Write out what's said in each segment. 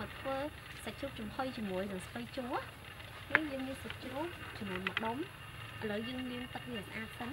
មកធ្វើសាច់ជ្រូកចំហុយជាមួយនឹងស្ពៃជ័រនេះយើងមានសាច់ជ្រូកចំនួន1ដុំឥឡូវយើងលាងទឹកវាឲ្យស្អាតសិន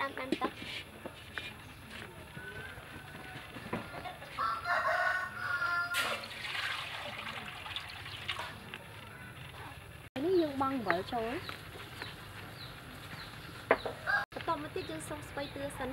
ដើមហាន់ខ្ញីឥឡូវនេះយើងចាប់ផ្ដើមដាំទឹកឥឡូវនេះយើងបង់អំបិលចូលបន្តមកទៀតយើងសុំស្ពៃតឿសិន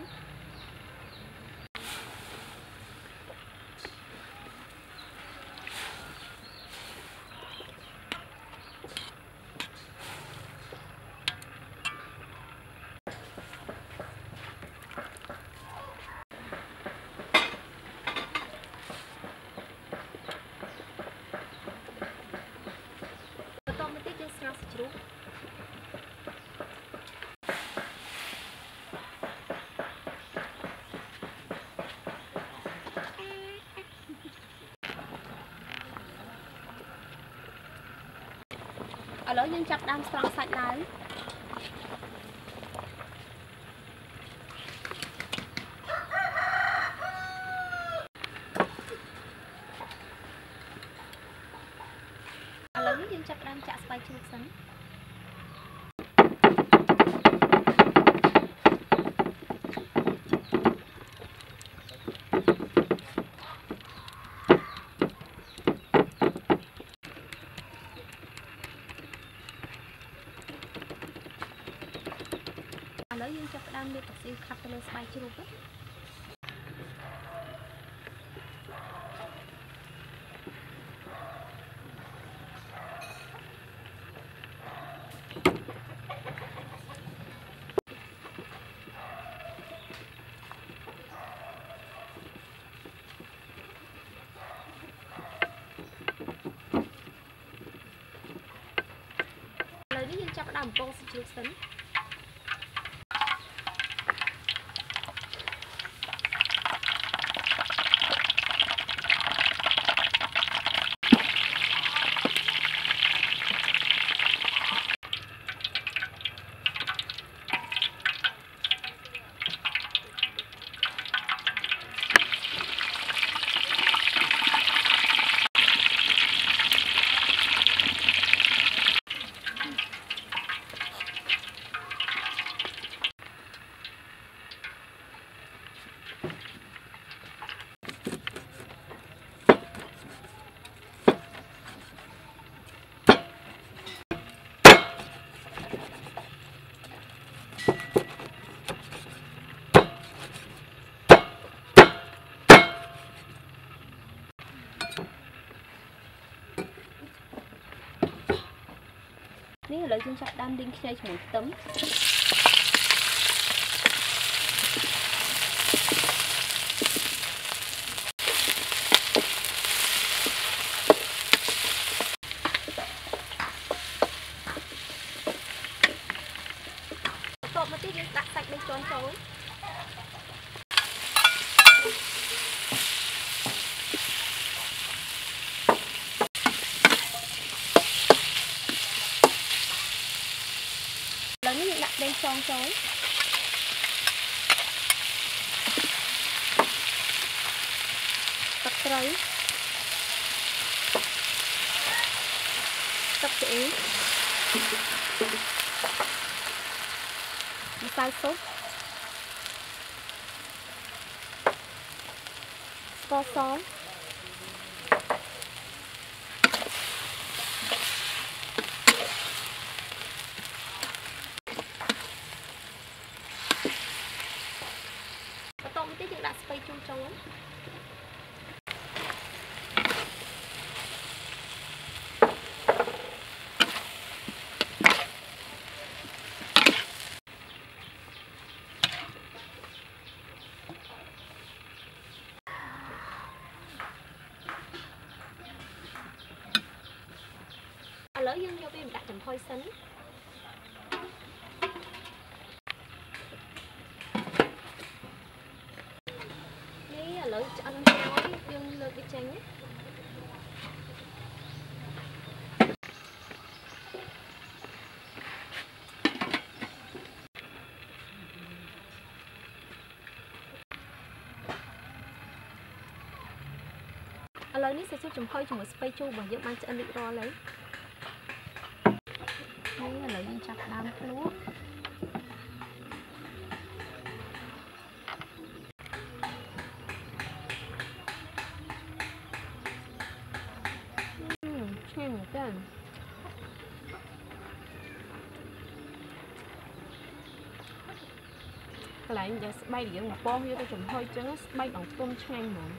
បន្តមកទៀតយើងស្ងោរសាច់ជ្រូក ឥឡូវយើងចាប់ផ្ដើមស្រង់សាច់ឡើងឥឡូវនេះយើងចាប់ផ្ដើមចាក់ស្បែកជ្រូកសិន យើងចាប់ផ្ដើមលាបកាស៊ីវខាប់ទៅលើស្បែកជ្រូកណាឥឡូវនេះយើងចាប់ផ្ដើមបំពងសាច់ជ្រូកសិន ឥឡូវយើងចាប់ផ្ដើមលីងខ្ញីជាមួយខ្ទឹមបន្ទាប់មកទៀតយើងដាក់សាច់បីជាន់ចូលឥឡូវនេះយើងដាក់ប្រេងខ្យង ចូលទឹកត្រីទឹកឆ្អ៊ីម្សៅស៊ុបស្ករសបន្តមកទៀតយើងដាក់ស្ពៃជូរចូល ឥឡូវយើងយកវាមកដាក់ចំហុយសិននេះឥឡូវឆ្អិនហើយយើងលើកវាចេញណាឥឡូវនេះសាច់ជ្រូកចំហុយជាមួយស្ពៃជូររបស់យើងបានឆ្អិនរួចរាល់ហើយនេះឥឡូវ យើងចាប់ផ្ដើមភ្លក់អឺឆ្ងាញ់មែនទែនកន្លែងដែលស្បែកយើងមកពងយកទៅចំហុយចឹងស្បែកអង្ទុំឆ្ងាញ់ហ្មង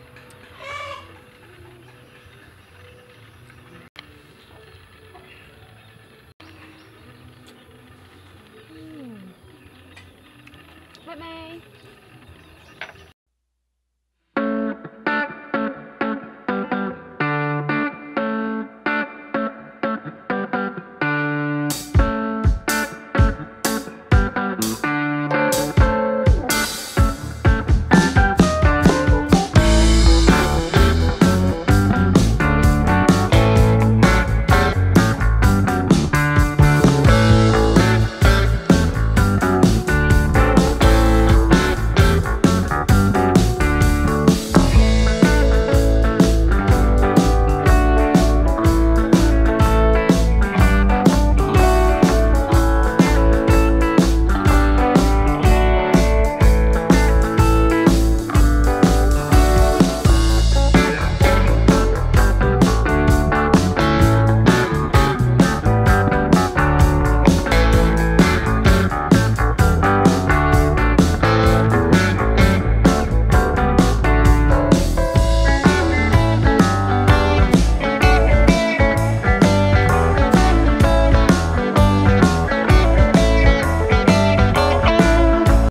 May.